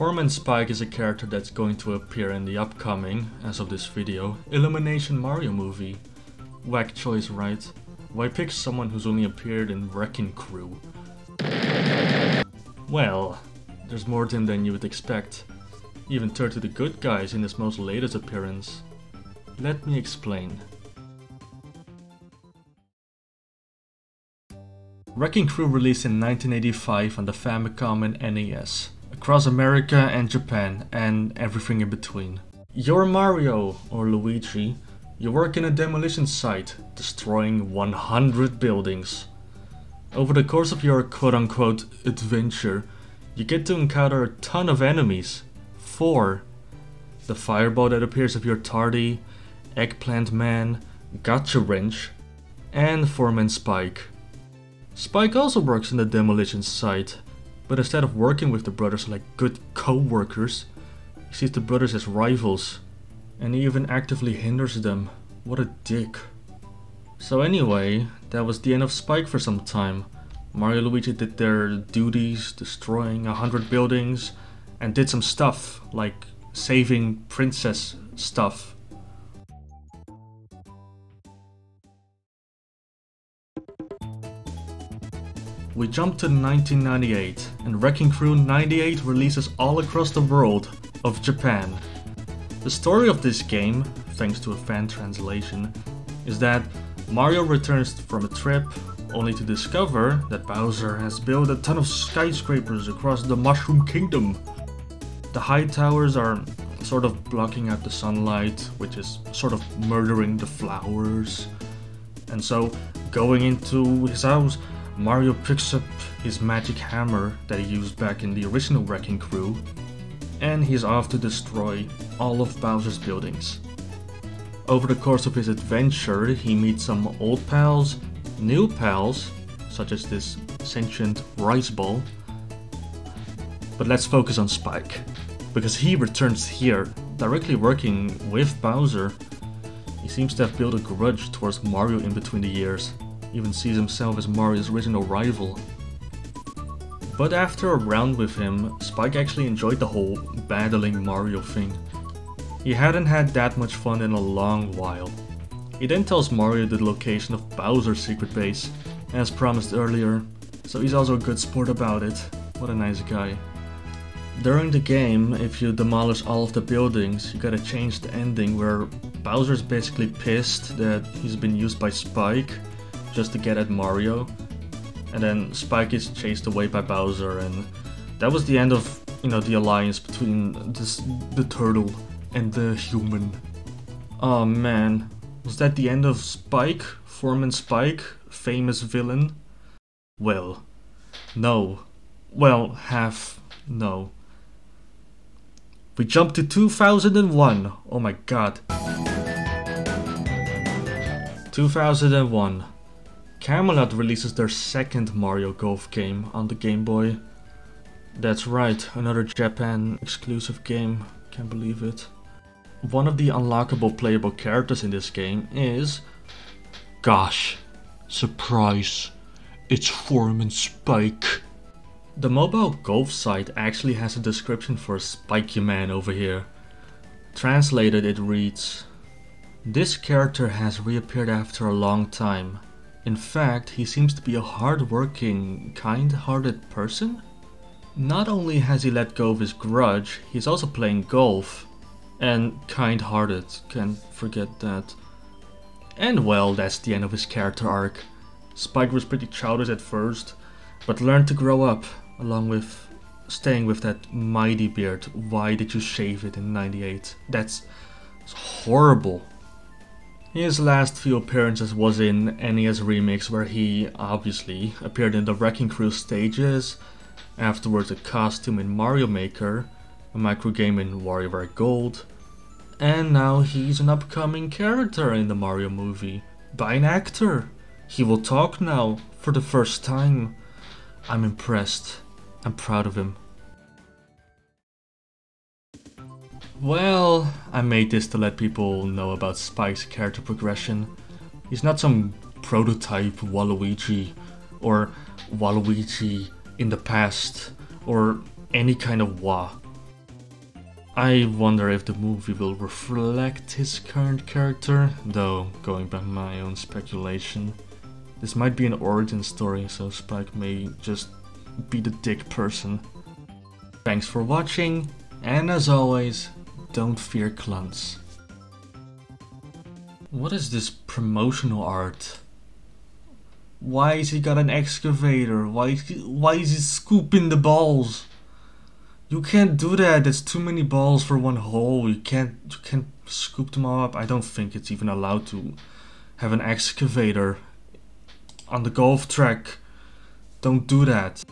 Foreman Spike is a character that's going to appear in the upcoming, as of this video, Illumination Mario movie. Whack choice, right? Why pick someone who's only appeared in Wrecking Crew? Well, there's more to him than you would expect. Even turned to the good guys in his most latest appearance. Let me explain. Wrecking Crew released in 1985 on the Famicom and NES, across America and Japan, and everything in between. You're Mario, or Luigi. You work in a demolition site, destroying 100 buildings. Over the course of your quote-unquote adventure, you get to encounter a ton of enemies. Four. The fireball that appears if you're tardy, Eggplant Man, Gotcha Wrench, and Foreman Spike. Spike also works in the demolition site, but instead of working with the brothers like good co-workers, he sees the brothers as rivals, and he even actively hinders them. What a dick. So anyway, that was the end of Spike for some time. Mario Luigi did their duties, destroying a hundred buildings, and did some stuff, like saving princess stuff. We jump to 1998, and Wrecking Crew 98 releases all across the world of Japan. The story of this game, thanks to a fan translation, is that Mario returns from a trip only to discover that Bowser has built a ton of skyscrapers across the Mushroom Kingdom. The high towers are sort of blocking out the sunlight, which is sort of murdering the flowers. And so, going into his house, Mario picks up his magic hammer that he used back in the original Wrecking Crew, and he's off to destroy all of Bowser's buildings. Over the course of his adventure, he meets some old pals, new pals, such as this sentient rice ball. But let's focus on Spike, because he returns here, directly working with Bowser. He seems to have built a grudge towards Mario in between the years, even sees himself as Mario's original rival. But after a round with him, Spike actually enjoyed the whole battling Mario thing. He hadn't had that much fun in a long while. He then tells Mario the location of Bowser's secret base, as promised earlier, so he's also a good sport about it. What a nice guy. During the game, if you demolish all of the buildings, you gotta change the ending where Bowser's basically pissed that he's been used by Spike just to get at Mario. And then Spike is chased away by Bowser and that was the end of, you know, the alliance between this, the turtle and the human. Oh man, was that the end of Spike? Foreman Spike? Famous villain? Well, no. Well, half no. We jump to 2001. Oh my god. 2001. Camelot releases their second Mario Golf game on the Game Boy. That's right, another Japan exclusive game. Can't believe it. One of the unlockable playable characters in this game is... Gosh, surprise, it's Foreman Spike. The mobile golf site actually has a description for Spiky Man over here. Translated it reads, This character has reappeared after a long time. In fact, he seems to be a hard-working, kind-hearted person? Not only has he let go of his grudge, he's also playing golf. And kind-hearted, can't forget that. And well, that's the end of his character arc. Spike was pretty childish at first, but learned to grow up, along with staying with that mighty beard. Why did you shave it in 98? That's horrible. His last few appearances was in NES Remix where he, obviously, appeared in the Wrecking Crew stages, afterwards a costume in Mario Maker, a microgame in WarioWare Gold, and now he's an upcoming character in the Mario movie, by an actor. He will talk now, for the first time. I'm impressed. I'm proud of him. Well, I made this to let people know about Spike's character progression. He's not some prototype Waluigi or Waluigi in the past or any kind of Wa. I wonder if the movie will reflect his current character, though going by my own speculation. This might be an origin story, so Spike may just be the dick person. Thanks for watching, and as always, don't fear clunts. What is this promotional art? Why is he got an excavator? Why is he, why is he scooping the balls? You can't do that. There's too many balls for one hole. You can't you can't scoop them all up. I don't think it's even allowed to have an excavator on the golf track. Don't do that.